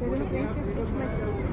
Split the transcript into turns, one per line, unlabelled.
They're going to paint this Christmas.